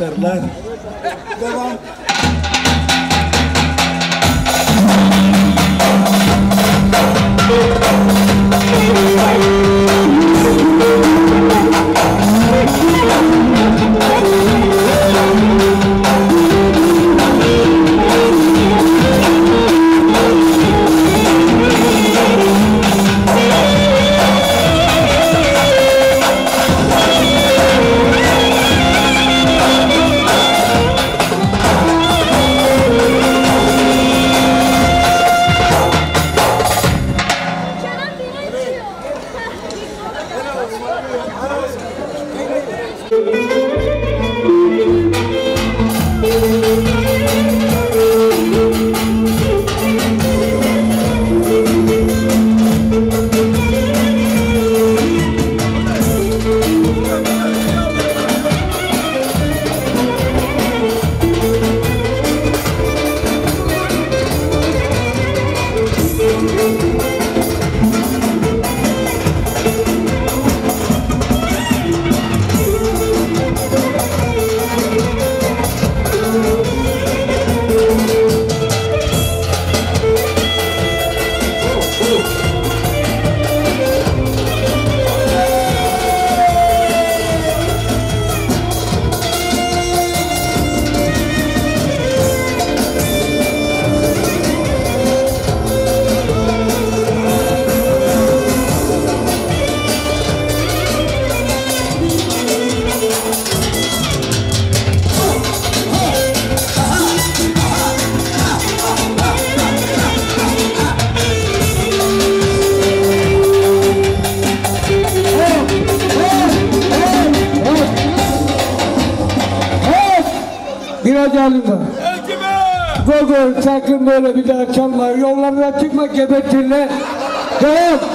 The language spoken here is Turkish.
charlar. Sakın böyle bir daha çalma. Yollarına çıkma gebertirler. Devam.